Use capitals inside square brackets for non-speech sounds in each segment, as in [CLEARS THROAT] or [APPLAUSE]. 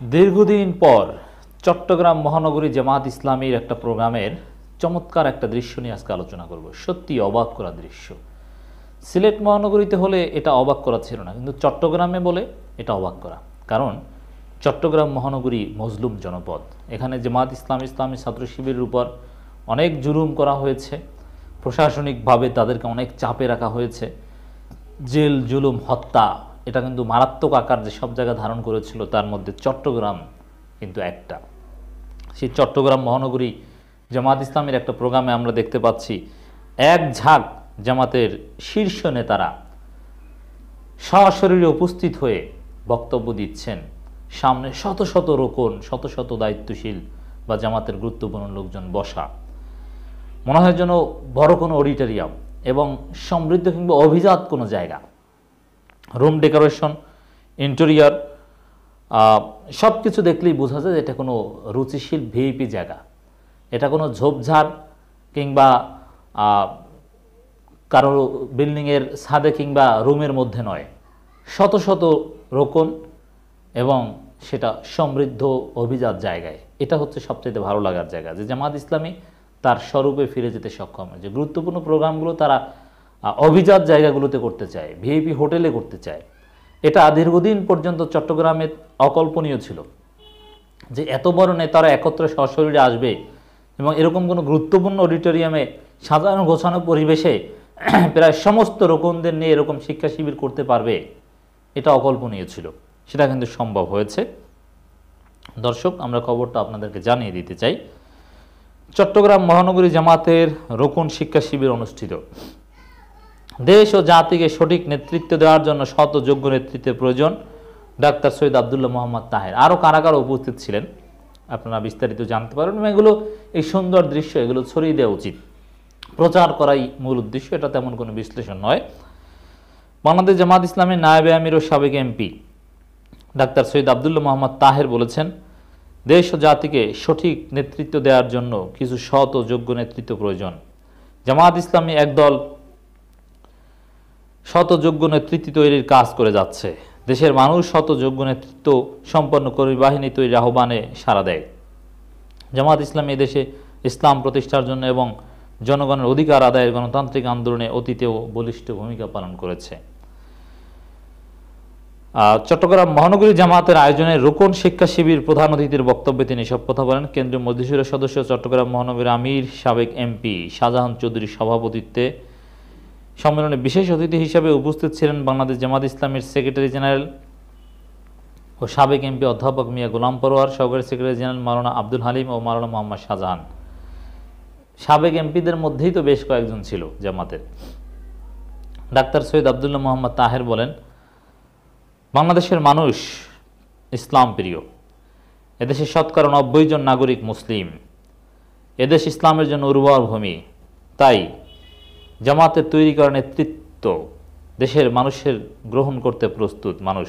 দীর্ঘদিন পর চট্টগ্রাম মহানগরী জামাত ইসলামীর একটা প্রোগ্রামের চমৎকার একটা দৃশ্য নিয়ে আজকে আলোচনা করব। সত্যি অবাক করা দৃশ্য। সিলেট মহানগরীতে হলে এটা অবাক করা ছিল না, কিন্তু চট্টগ্রামে বলে এটা অবাক করা। কারণ চট্টগ্রাম মহানগরী মজলুম জনপদ। এখানে জামাত ইসলাম, ইসলামী ছাত্র শিবিরের উপর অনেক জুলুম করা হয়েছে। প্রশাসনিকভাবে তাদেরকে অনেক চাপে রাখা হয়েছে। জেল, জুলুম, হত্যা এটা কিন্তু মারাত্মক আকার যে সব জায়গায় ধারণ করেছিল, তার মধ্যে চট্টগ্রাম কিন্তু একটা। সেই চট্টগ্রাম মহানগরী জামাত ইসলামের একটা প্রোগ্রামে আমরা দেখতে পাচ্ছি, এক ঝাঁক জামাতের শীর্ষ নেতারা সশরীরে উপস্থিত হয়ে বক্তব্য দিচ্ছেন। সামনে শত শত রোকন, শত শত দায়িত্বশীল বা জামাতের গুরুত্বপূর্ণ লোকজন বসা। মনে হয় যেন বড় কোনো অডিটোরিয়াম এবং সমৃদ্ধ কিংবা অভিজাত কোনো জায়গা। রুম ডেকোরেশন, ইন্টেরিয়ার সব কিছু দেখলেই বোঝা যায় যে এটা কোনো রুচিশীল ভিআইপি জায়গা। এটা কোনো ঝোপঝাড় কিংবা কারও বিল্ডিংয়ের ছাদে কিংবা রুমের মধ্যে নয়। শত শত রোকন এবং সেটা সমৃদ্ধ অভিজাত জায়গায়। এটা হচ্ছে সবচেয়ে ভালো লাগার জায়গা যে জামাত ইসলামী তার স্বরূপে ফিরে যেতে সক্ষম। হয়েছে গুরুত্বপূর্ণ প্রোগ্রামগুলো তারা অভিজাত জায়গাগুলোতে করতে চায়, ভিআইপি হোটেলে করতে চায়। এটা দীর্ঘদিন পর্যন্ত চট্টগ্রামে অকল্পনীয় ছিল যে এত বড় নেতারা একত্রে সশরীরে আসবে এবং এরকম কোনো গুরুত্বপূর্ণ অডিটোরিয়ামে সাধারণ গোছানো পরিবেশে [CLEARS THROAT] প্রায় সমস্ত রোকনদের নিয়ে এরকম শিক্ষা শিবির করতে পারবে, এটা অকল্পনীয় ছিল। সেটা কিন্তু সম্ভব হয়েছে। দর্শক, আমরা খবরটা আপনাদেরকে জানিয়ে দিতে চাই। চট্টগ্রাম মহানগরী জামাতের রোকন শিক্ষা শিবির অনুষ্ঠিত। দেশ ও জাতিকে সঠিক নেতৃত্ব দেওয়ার জন্য শত যোগ্য নেতৃত্বের প্রয়োজন। ডাক্তার সৈয়দ আবদুল্লাহ মোহাম্মদ তাহের আরও কারা উপস্থিত ছিলেন। আপনারা বিস্তারিত জানতে পারেন এগুলো, এই সুন্দর দৃশ্য, এগুলো ছড়িয়ে দেওয়া উচিত। প্রচার করাই মূল উদ্দেশ্য, এটা তেমন কোনো বিশ্লেষণ নয়। বাংলাদেশ জামাত ইসলামের নায়েবে আমির ও সাবেক এমপি ডাক্তার সৈয়দ আবদুল্লাহ মোহাম্মদ তাহের বলেছেন, দেশ ও জাতিকে সঠিক নেতৃত্ব দেওয়ার জন্য কিছু সৎ ও যোগ্য নেতৃত্ব প্রয়োজন। জামাত ইসলামী একদল শত যোগ্য নেতৃত্ব তৈরির কাজ করে যাচ্ছে। দেশের মানুষ শত যোগ্য নেতৃত্ব সম্পন্ন কর্মী বাহিনী তৈরির আহ্বানে সাড়া দেয়। জামাত ইসলামী এদেশে ইসলাম প্রতিষ্ঠার জন্য এবং জনগণের অধিকার আদায়ের গণতান্ত্রিক আন্দোলনে অতীতেও বলিষ্ঠ ভূমিকা পালন করেছে। চট্টগ্রাম মহানগরী জামাতের আয়োজনে রোকন শিক্ষা শিবির প্রধান অতিথির বক্তব্যে তিনি সব কথা বলেন। কেন্দ্রীয় মধ্যশূরের সদস্য চট্টগ্রাম মহানগরীর আমির সাবেক এমপি শাহজাহান চৌধুরীর সভাপতিত্বে সম্মেলনে বিশেষ অতিথি হিসেবে উপস্থিত ছিলেন বাংলাদেশ জামাত ইসলামের সেক্রেটারি জেনারেল ও সাবেক এমপি অধ্যাপক মিয়া গোলাম পরোয়ার, সহকারী সেক্রেটারি জেনারেল মাওলানা আব্দুল হালিম ও মাওলানা মোহাম্মদ শাহজাহান। সাবেক এমপিদের মধ্যেই তো বেশ কয়েকজন ছিল জামাতের। ডাক্তার সৈয়দ আবদুল্লাহ মোহাম্মদ তাহের বলেন, বাংলাদেশের মানুষ ইসলাম প্রিয়। এদেশে শতকরা নব্বই জন নাগরিক মুসলিম। এদেশ ইসলামের জন্য উর্বর ভূমি। তাই জামাতের তৈরি করা নেতৃত্ব দেশের মানুষের গ্রহণ করতে প্রস্তুত মানুষ।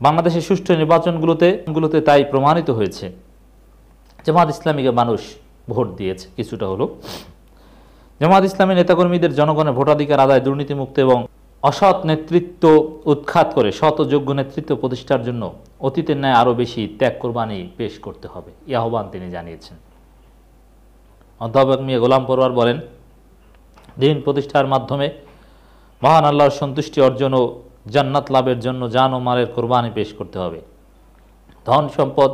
বাংলাদেশের সুষ্ঠু নির্বাচনগুলোতে, গুলোতে তাই প্রমাণিত হয়েছে। জামাত ইসলামীকে মানুষ ভোট দিয়েছে, কিছুটা হলো জামাত ইসলামী নেতাকর্মীদের জনগণের ভোটাধিকার আদায়, দুর্নীতিমুক্ত এবং অসৎ নেতৃত্ব উৎখাত করে শত যোগ্য নেতৃত্ব প্রতিষ্ঠার জন্য অতীতের ন্যায় আরও বেশি ত্যাগ কোরবানি পেশ করতে হবে, এই আহ্বান তিনি জানিয়েছেন। অধ্যাপক মিয়া গোলাম পরোয়ার বলেন দিন প্রতিষ্ঠার মাধ্যমে মহান আল্লাহর সন্তুষ্টি অর্জন ও জান্নাত লাভের জন্য জান ও মালের কোরবানি পেশ করতে হবে। ধন সম্পদ,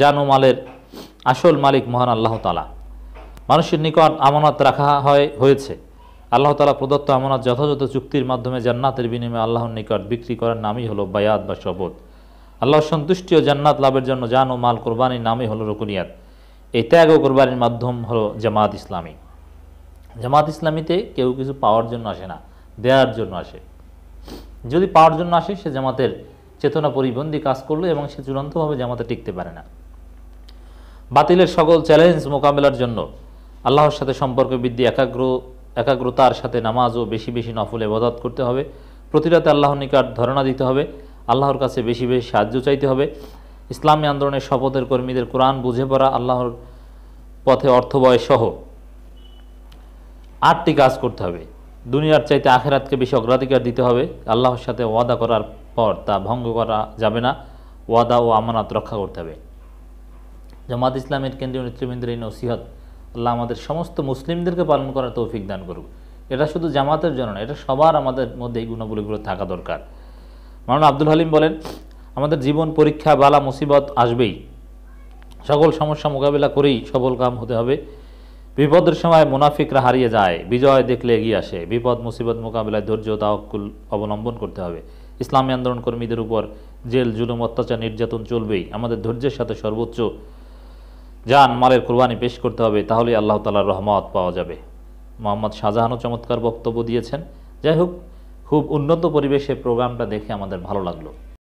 জান ও মালের আসল মালিক মহান আল্লাহ তালা মানুষের নিকট আমানত রাখা হয়, হয়েছে। আল্লাহ তালা প্রদত্ত আমানত যথাযথ চুক্তির মাধ্যমে জান্নাতের বিনিময়ে আল্লাহর নিকট বিক্রি করার নামই হলো বায়াত বা শপথ। আল্লাহর সন্তুষ্টি ও জান্নাত লাভের জন্য জান ও মাল কোরবানির নামই হলো রকুনিয়াত। এই ত্যাগ ও কোরবানির মাধ্যম হলো জামাত ইসলামী। জামাত ইসলামীতে কেউ কিছু পাওয়ার জন্য আসে না দেওয়ার জন্য আসে। যদি পাওয়ার জন্য আসে, সে জামাতের চেতনা পরিবন্ধী কাজ করল এবং সে চূড়ান্তভাবে জামাতে টিকতে পারে না। বাতিলের সকল চ্যালেঞ্জ মোকাবেলার জন্য আল্লাহর সাথে সম্পর্ক বৃদ্ধি, একাগ্র, একাগ্রতার সাথে নামাজ ও বেশি বেশি নফল এবাদত করতে হবে। প্রতিরাতে আল্লাহর নিকট ধারণা দিতে হবে, আল্লাহর কাছে বেশি বেশি সাহায্য চাইতে হবে। ইসলামী আন্দোলনের শপথের কর্মীদের কোরআন বুঝে পড়া, আল্লাহর পথে অর্থবয় সহ আটটি কাজ করতে হবে। দুনিয়ার চাইতে আখেরাতকে বেশি অগ্রাধিকার দিতে হবে। আল্লাহর সাথে ওয়াদা করার পর তা ভঙ্গ করা যাবে না। ওয়াদা ও আমানত রক্ষা করতে হবে। জামাত ইসলামের কেন্দ্রীয় নেতৃবৃন্দের এই নসিহত আল্লাহ আমাদের সমস্ত মুসলিমদেরকে পালন করার তৌফিক দান করুক। এটা শুধু জামাতের জন্য না এটা সবার আমাদের মধ্যে এই গুণাবলীগুলো থাকা দরকার। মাওলানা আব্দুল হালিম বলেন, আমাদের জীবন, পরীক্ষা, বালা, মুসিবত আসবেই। সকল সমস্যা মোকাবিলা করেই সফল কাম হতে হবে। বিপদের সময় মুনাফিকরা হারিয়ে যায়, বিজয় দেখলে এগিয়ে আসে। বিপদ, মুসিবত মোকাবিলায় ধৈর্য তাওকুল অবলম্বন করতে হবে। ইসলামী আন্দোলন কর্মীদের উপর জেল, জুলুম, অত্যাচার, নির্যাতন চলবেই। আমাদের ধৈর্যের সাথে সর্বোচ্চ যান, মালের কোরবানি পেশ করতে হবে, তাহলেই আল্লাহ তালার রহমত পাওয়া যাবে। মোহাম্মদ শাহজাহানও চমৎকার বক্তব্য দিয়েছেন। যাই হোক, খুব উন্নত পরিবেশে প্রোগ্রামটা দেখে আমাদের ভালো লাগল।